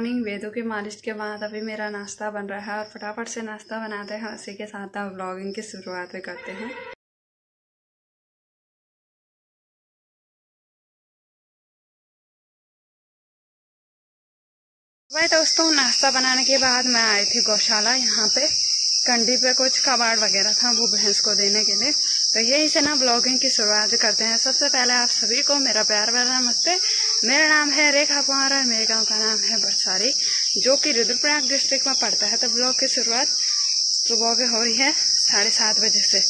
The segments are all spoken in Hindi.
मॉर्निंग वेदों के मालिश के बाद अभी मेरा नाश्ता बन रहा है और फटाफट से नाश्ता बनाते हैं। उसी के साथ हम ब्लॉगिंग की शुरुआत करते हैं। भाई दोस्तों, नाश्ता बनाने के बाद मैं आई थी गौशाला, यहाँ पे कंडी पे कुछ कबाड़ वगैरह था वो भैंस को देने के लिए। तो यही से ना ब्लॉगिंग की शुरुआत करते हैं। सबसे पहले आप सभी को मेरा प्यार भरा नमस्ते। मेरा नाम है रेखा कुमार और मेरे गाँव का नाम है बरसारी, जो कि रुद्रप्रयाग डिस्ट्रिक्ट में पड़ता है। तो ब्लॉग की शुरुआत सुबह के हो रही है साढ़े सात बजे से।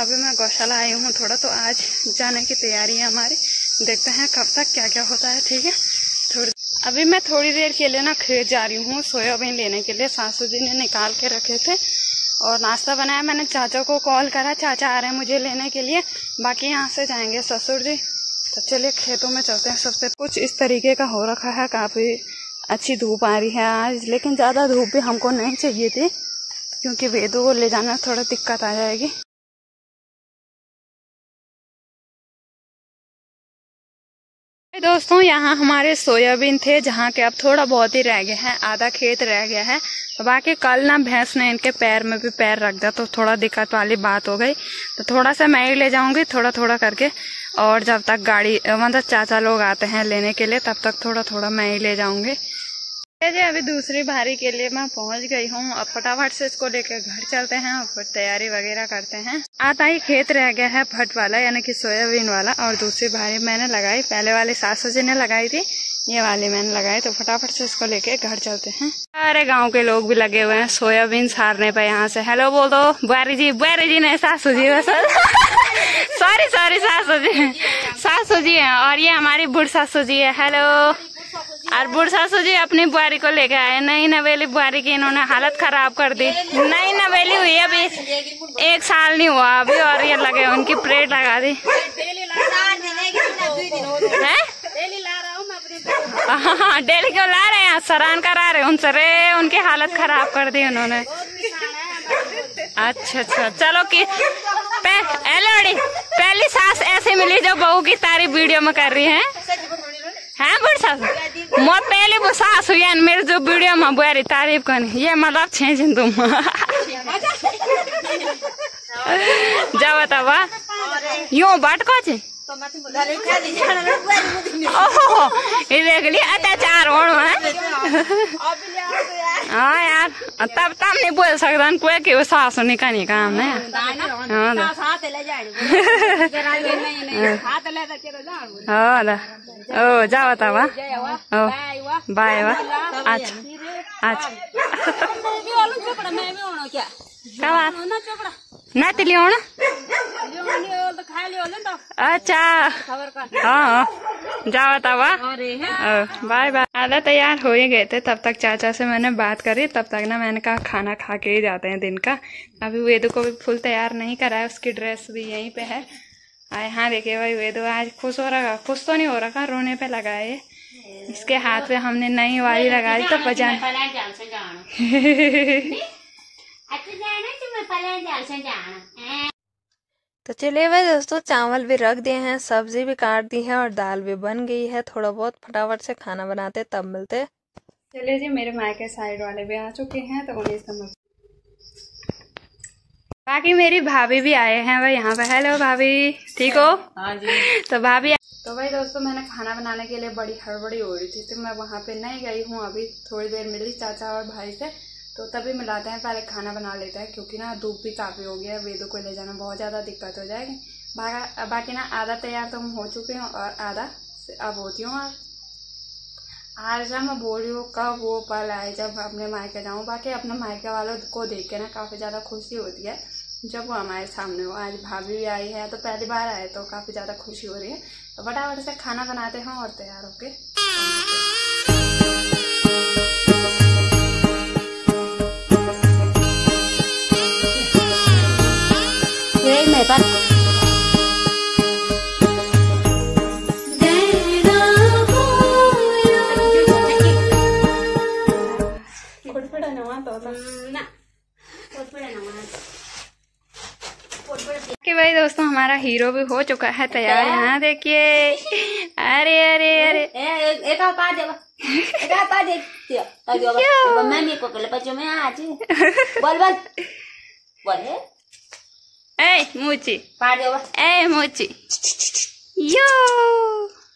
अभी मैं गौशाला आई हूँ थोड़ा तो आज जाने की तैयारी है हमारी। देखते हैं कब तक क्या क्या होता है, ठीक है? थोड़ी अभी मैं थोड़ी देर के लिए ना खेत जा रही हूँ, सोयाबीन लेने के लिए। सासू जी ने निकाल के रखे थे। और नाश्ता बनाया मैंने, चाचा को कॉल करा, चाचा आ रहे हैं मुझे लेने के लिए। बाकी यहाँ से जाएँगे ससुर जी। तो चलिए, खेतों में चलते हैं। सबसे कुछ इस तरीके का हो रखा है। काफ़ी अच्छी धूप आ रही है आज, लेकिन ज़्यादा धूप भी हमको नहीं चाहिए थी, क्योंकि वेदों को ले जाना थोड़ा दिक्कत आ जाएगी। दोस्तों, यहाँ हमारे सोयाबीन थे, जहाँ के अब थोड़ा बहुत ही रह गए हैं, आधा खेत रह गया है। बाकी कल ना भैंस ने इनके पैर में भी पैर रख दिया तो थोड़ा दिक्कत वाली बात हो गई। तो थोड़ा सा मैं ही ले जाऊँगी थोड़ा थोड़ा करके। और जब तक गाड़ी मतलब चाचा लोग आते हैं लेने के लिए, तब तक थोड़ा थोड़ा मैं ही ले जाऊँगी। जी, अभी दूसरी भारी के लिए मैं पहुँच गई हूँ। अब फटाफट से इसको लेकर घर चलते हैं और फिर तैयारी वगैरह करते हैं। आता ही खेत रह गया है फट वाला, यानी कि सोयाबीन वाला, और दूसरी भारी मैंने लगाई। पहले वाली सासू जी ने लगाई थी, ये वाली मैंने लगाई तो फटाफट से इसको लेके घर चलते हैं। सारे गाँव के लोग भी लगे हुए हैं, सोयाबीन सारने पर यहाँ से। हेलो बोल दो बुआरी जी बुआरी जी ने सासू जी सॉरी सॉरी सासू जी। सासू जी है, और ये हमारी बुढ़ सासू जी है। हेलो और बुढ़ सासू जी अपनी बुआरी को लेकर आए। नई नवेली बुआरी की इन्होंने हालत खराब कर दी। नई नवेली हुई अभी। एक साल नहीं हुआ, अभी और ये लगे, उनकी प्लेट लगा दी। है? हाँ डेली क्यों ला रहे हैं? सरान करा रहे उनसे। रे, उनकी हालत खराब कर दी उन्होंने। अच्छा अच्छा। चलो की पहले पहली सास ऐसी मिली जो बहू की तारीफ़ वीडियो में कर रही है। हैं, बुढ़ सास? सुयान मेरे जो वीडियो में बुआरी तारीफ़ कर ये मतलब छेज तुम जाओ तब यो भटको चाहिँ ओहो अत्याचार हो। हाँ यार तब तब नहीं बोल सकता कोई कि सास नहीं का नहीं काम है। हाँ, हाँ, हाँ।, हाँ ओ जाओ तब ओ बाय वाह अच्छा अच्छा क्या बात ना। तिली होना अच्छा हाँ जाओ तब बाय बाय। आधा तैयार हो ही गए थे तब तक चाचा से मैंने बात करी तब तक ना मैंने कहा खाना खा के ही जाते हैं दिन का। अभी वेदू को भी फुल तैयार नहीं करा है उसकी ड्रेस भी यहीं पे है। आए हाँ देखिए भाई वेदू आज खुश हो रहा खुश तो नहीं हो रहा रोने पे लगा इसके हाथ पे हमने नई वाली लगाई तो बजा तो चलिए भाई दोस्तों चावल भी रख दिए हैं सब्ज़ी भी काट दी है और दाल भी बन गई है। थोड़ा बहुत फटाफट से खाना बनाते तब मिलते चलिए जी मेरे मायके साइड वाले भी आ चुके हैं तो उन्हें समझ मतलब- बाकी मेरी भाभी भी आए हैं भाई यहाँ पे। हेलो भाभी। ठीक हो? हाँ जी। तो भाभी तो भाई दोस्तों मैंने खाना बनाने के लिए बड़ी हड़बड़ी हो रही थी तो मैं वहाँ पे नहीं गई हूँ। अभी थोड़ी देर मिली चाचा और भाई से तो तभी मिलाते हैं, पहले खाना बना लेते हैं, क्योंकि ना धूप भी काफ़ी हो गया है वेदों तो को ले जाना, बहुत ज़्यादा दिक्कत हो जाएगी। बाकी ना आधा तैयार तो हम हो चुके हैं, और आधा अब होती हूँ आज आज ना मैं बोल रही हूँ, कब वो पल आए जब अपने मायके जाऊँ। बाकी अपने मायके वालों को देख के ना काफ़ी ज़्यादा खुशी होती है, जब वो हमारे सामने हो। आज भाभी भी आई है तो पहली बार आए तो काफ़ी ज़्यादा खुशी हो रही है। तो फटाफट से खाना बनाते हैं और तैयार होके। पर भाई दोस्तों हमारा हीरो भी हो चुका है तैयार। यहाँ देखिए। अरे अरे अरे। एक पा देवा। एक पा दे मैं मी आज बोल बोल। बोल ए मूची ए मूची यो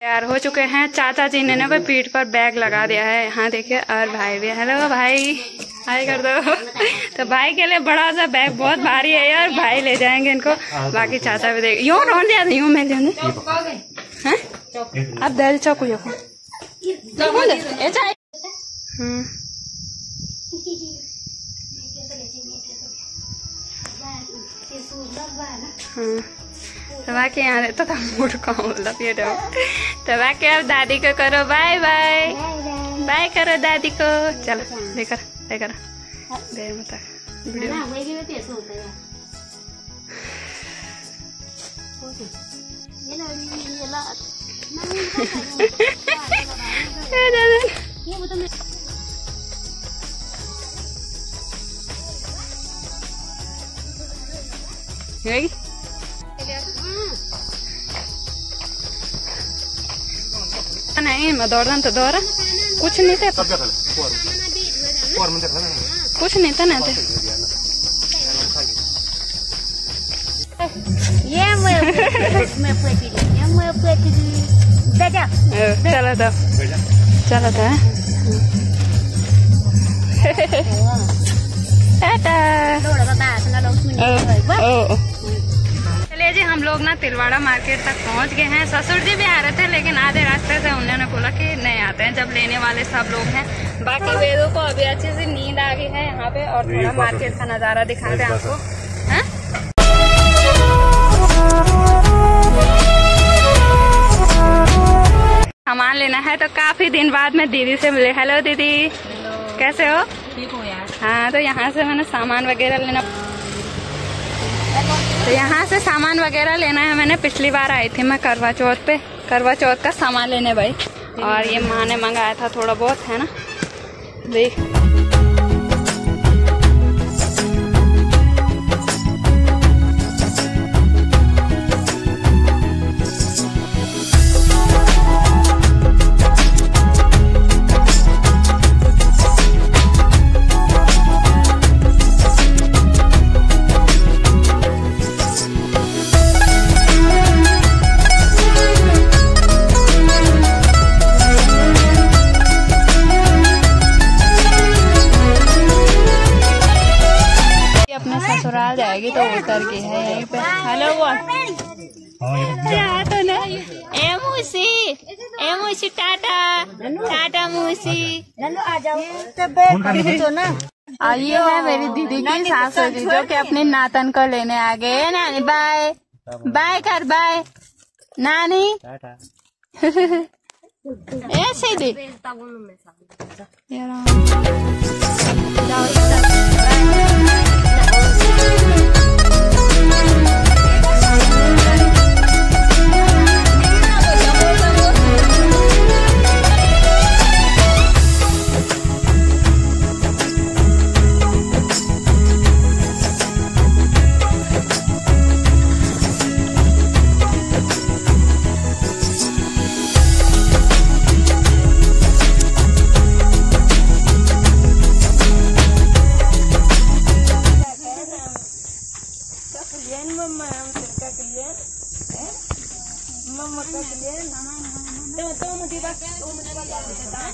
तैयार हो चुके हैं चाचा जी ने ना भाई पीठ पर बैग लगा दिया है। यहाँ देखिए और भाई भी। हेलो भाई। हाय कर दो। तो भाई के लिए बड़ा सा बैग बहुत भारी है यार। भाई ले जाएँगे इनको। बाकी चाचा भी देख यूँ रोन दिया यूँ मैं हैं? अब दल चौक हम्म। हाँ तो बाकी यहाँ तो था मूड का मतलब ये डो तो बाकी अब दादी को करो बाय बाय बाय करो दादी को। चलो लेकर लेकर देर में तक वीडियो ना वही भी पैसे होता है ये ना ये ला ए, दादा ये वो तो मैं गई नहीं मैं दौड़ा तो दौड़ा कुछ नहीं था कुछ नहीं था ना थे ये मैं मैं पेटी ये मैं पेटी बेटा चलो तो चलो तो टाटा थोड़ा बाबा अपना लोग सुन ओ चलिए जी हम लोग ना तिलवाड़ा मार्केट तक पहुँच गए हैं। ससुर जी भी आ रहे थे लेकिन आधे रास्ते से उन्होंने बोला कि नहीं आते हैं जब लेने वाले सब लोग हैं। बाकी वेदों को अभी अच्छे से नींद आ गई है यहाँ पे और थोड़ा मार्केट का नज़ारा दिखाते हैं आपको। हैं? सामान लेना है तो काफ़ी दिन बाद में दीदी से मिले। हेलो दीदी। कैसे हो? ठीक हो यार। हाँ तो यहाँ से मैंने सामान वगैरह लेना तो यहाँ से सामान वगैरह लेना है मैंने। पिछली बार आई थी मैं करवा चौथ पे। करवा चौथ का सामान लेने भाई। और ये माँ ने मंगाया था थोड़ा बहुत, है ना? देख। तो उतर के है यहीं पे। हेलो तो ना ए मूसी ए मूसी टाटा टाटा मूसी आ जाओ तो ना आइए है मेरी दीदी की सासू जी जो कि अपने नातन को लेने आ गए हैं नानी। बाय। बाय कर बाय। नानी। ए सीधी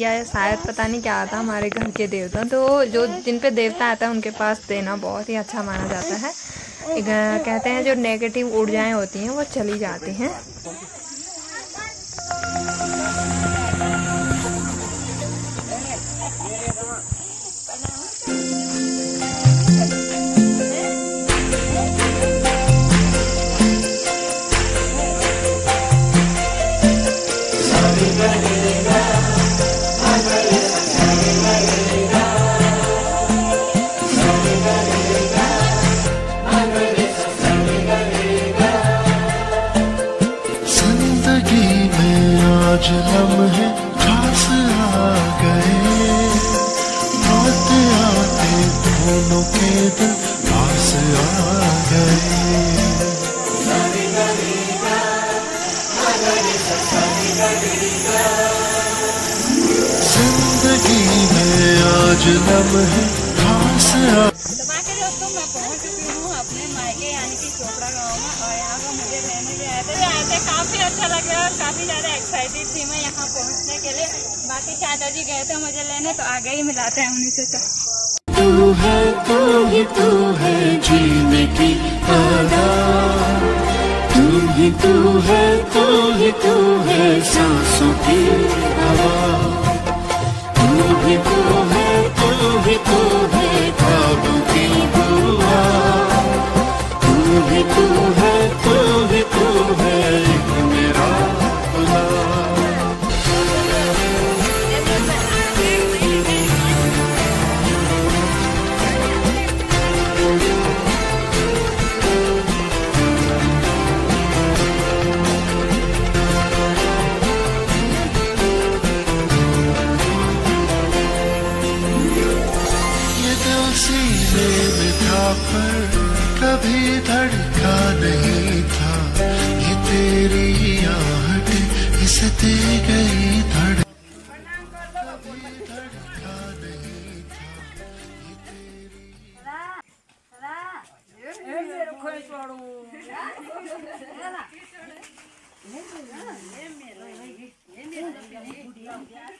या शायद पता नहीं क्या आता हमारे घर के देवता तो जो जिन पे देवता आता है उनके पास देना बहुत ही अच्छा माना जाता है। कहते हैं जो नेगेटिव ऊर्जाएँ होती हैं, वो चली जाती हैं। दोस्तों मैं पहुँच चुकी हूँ अपने मायके यानी कि चोपड़ा गाँव में और यहाँ पर मुझे रहने भी आए थे आए थे काफ़ी अच्छा लग रहा है और काफ़ी ज़्यादा एक्साइटेड थी मैं यहाँ पहुँचने के लिए बाकी चाचा जी गए थे मुझे लेने तो आगे ही। मिलाते हैं उन्हीं से तो तू है तू ही तू है जीने की तू ही तू है तू ही तू है सांसों की हवा तू ही तू तू है ख्वाबों की दुआ तू भी तू है तू ही तू है Gracias.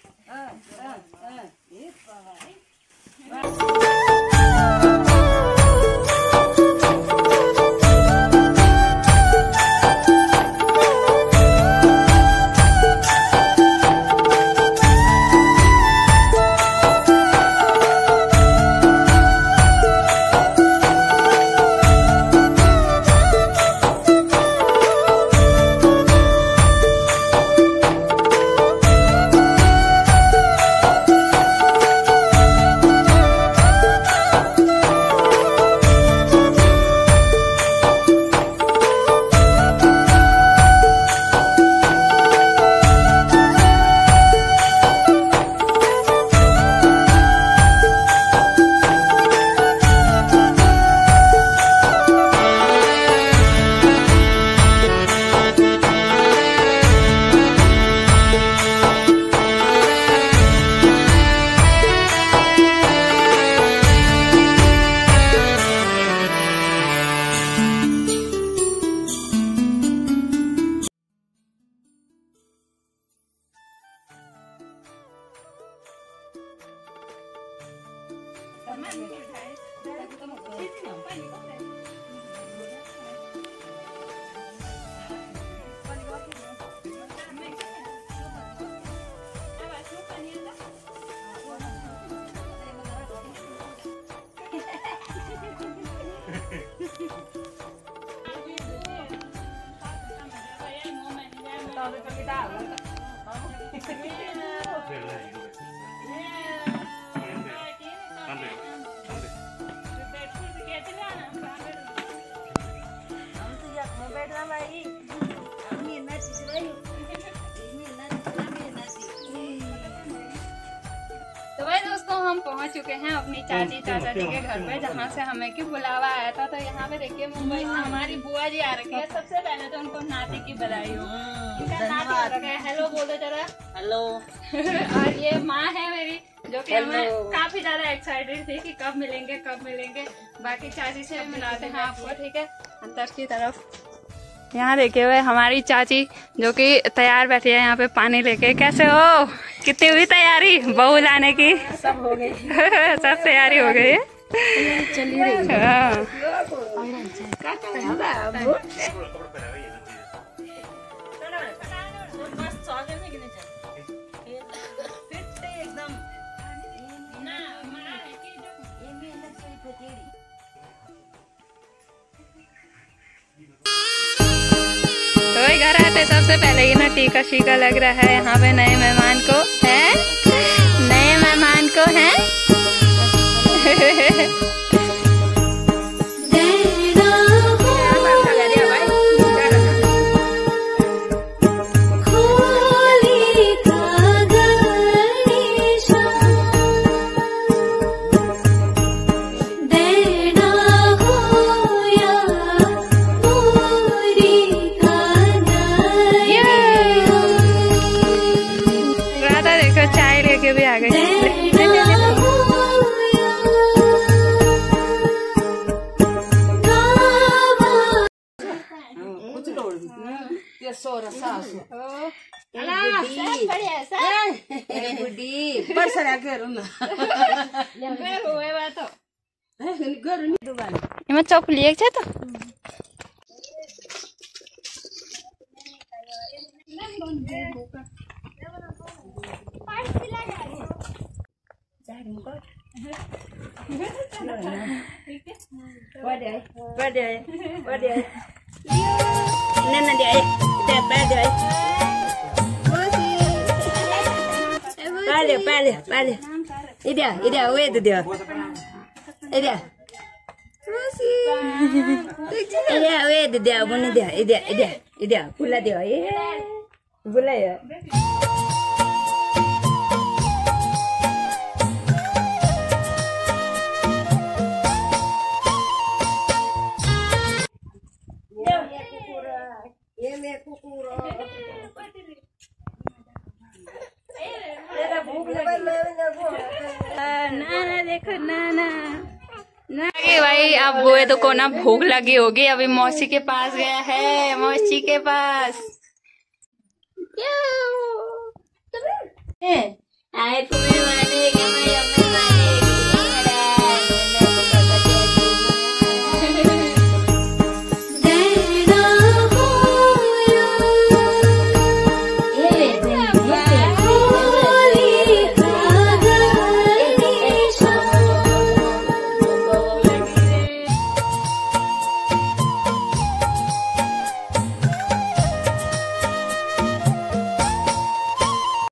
नहीं चुके हैं अपनी चाची चाचा जी के घर पे जहाँ से हमें की बुलावा आया था तो यहाँ पे देखिए मुंबई से हमारी बुआ जी आ रखी है। सबसे पहले तो उनको नाती की बधाई हो। इनका नाती आ रखा है। हेलो बोल दो जरा। हेलो। और ये माँ है मेरी जो कि हमें काफ़ी ज़्यादा एक्साइटेड थी कि कब मिलेंगे कब मिलेंगे। बाकी चाची से मिलाते हैं आपको ठीक है? अंदर की तरफ़। यहाँ देखे हुए हमारी चाची जो कि तैयार बैठी है यहाँ पे पानी लेके। कैसे हो? कितनी हुई तैयारी? बहू लाने की? सब हो गई। सब तैयारी हो गई। है। चली रही आते सबसे पहले ये ना टीका शीका लग रहा है यहाँ पे नए मेहमान को, है? नए मेहमान को, है? वर्षा गरौँ न हुए बा तो गरौँ नि दुबार एमा चौक लिएको छ त Qua đây, qua đây, qua đây. Nên là đây, đẹp ba đây. Ba đây, ba đây, ba đây. Đi đi, đi đi, quay được được. Đi đi. Đi đi, quay được được, muốn đi, đi đi, đi đi, đi đi, bula đi, bula ya. नाना देखो नाना भाई अब वो तो कोना भूख लगी होगी अभी मौसी के पास गया है मौसी के पास। आए तुम्हें